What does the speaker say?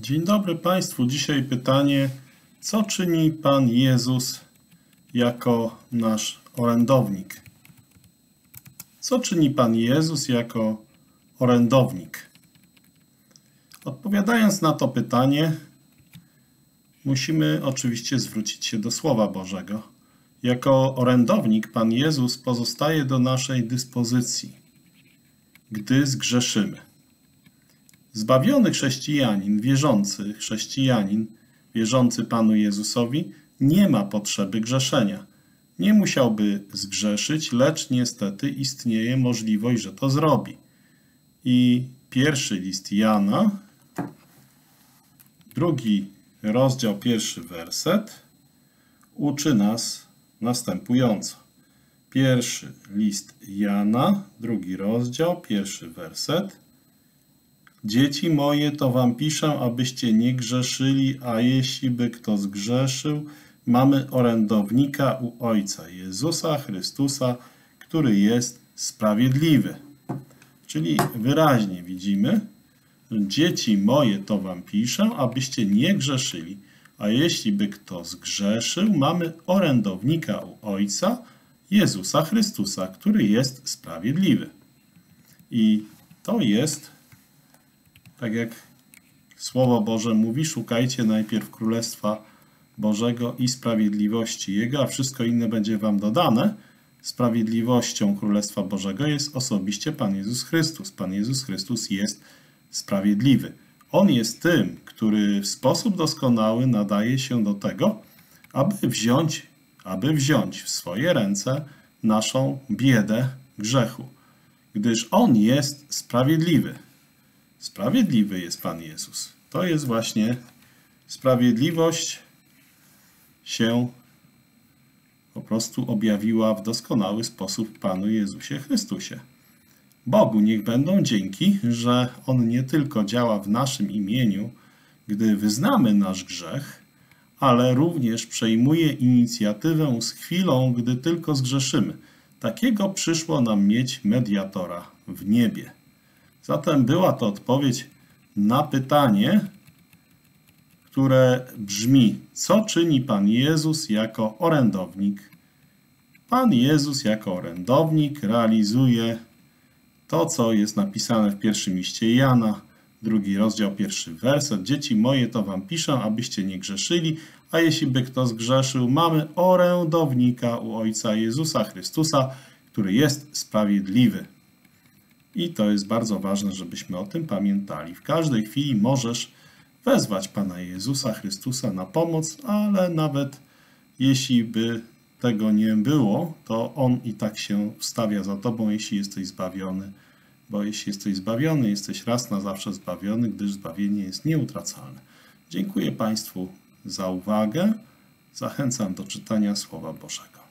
Dzień dobry Państwu. Dzisiaj pytanie, co czyni Pan Jezus jako nasz orędownik? Co czyni Pan Jezus jako orędownik? Odpowiadając na to pytanie, musimy oczywiście zwrócić się do Słowa Bożego. Jako orędownik Pan Jezus pozostaje do naszej dyspozycji, gdy zgrzeszymy. Zbawiony chrześcijanin, wierzący chrześcijanin, wierzący Panu Jezusowi, nie ma potrzeby grzeszenia. Nie musiałby zgrzeszyć, lecz niestety istnieje możliwość, że to zrobi. I pierwszy list Jana, drugi rozdział, pierwszy werset, uczy nas następująco. Pierwszy list Jana, drugi rozdział, pierwszy werset. Dzieci moje, to wam piszę, abyście nie grzeszyli, a jeśli by kto zgrzeszył, mamy orędownika u Ojca Jezusa Chrystusa, który jest sprawiedliwy. Czyli wyraźnie widzimy, dzieci moje, to wam piszę, abyście nie grzeszyli, a jeśli by kto zgrzeszył, mamy orędownika u Ojca Jezusa Chrystusa, który jest sprawiedliwy. I to jest tak jak Słowo Boże mówi, szukajcie najpierw Królestwa Bożego i sprawiedliwości Jego, a wszystko inne będzie wam dodane. Sprawiedliwością Królestwa Bożego jest osobiście Pan Jezus Chrystus. Pan Jezus Chrystus jest sprawiedliwy. On jest tym, który w sposób doskonały nadaje się do tego, aby wziąć, aby wziąć w swoje ręce naszą biedę grzechu, gdyż On jest sprawiedliwy. Sprawiedliwy jest Pan Jezus. To jest właśnie sprawiedliwość się po prostu objawiła w doskonały sposób Panu Jezusie Chrystusie. Bogu niech będą dzięki, że On nie tylko działa w naszym imieniu, gdy wyznamy nasz grzech, ale również przejmuje inicjatywę z chwilą, gdy tylko zgrzeszymy. Takiego przyszło nam mieć mediatora w niebie. Zatem była to odpowiedź na pytanie, które brzmi: Co czyni Pan Jezus jako orędownik? Pan Jezus jako orędownik realizuje to, co jest napisane w pierwszym liście Jana, drugi rozdział, pierwszy werset. Dzieci moje, to wam piszę, abyście nie grzeszyli, a jeśli by kto zgrzeszył, mamy orędownika u Ojca Jezusa Chrystusa, który jest sprawiedliwy. I to jest bardzo ważne, żebyśmy o tym pamiętali. W każdej chwili możesz wezwać Pana Jezusa Chrystusa na pomoc, ale nawet jeśli by tego nie było, to On i tak się wstawia za Tobą, jeśli jesteś zbawiony. Bo jeśli jesteś zbawiony, jesteś raz na zawsze zbawiony, gdyż zbawienie jest nieutracalne. Dziękuję Państwu za uwagę. Zachęcam do czytania Słowa Bożego.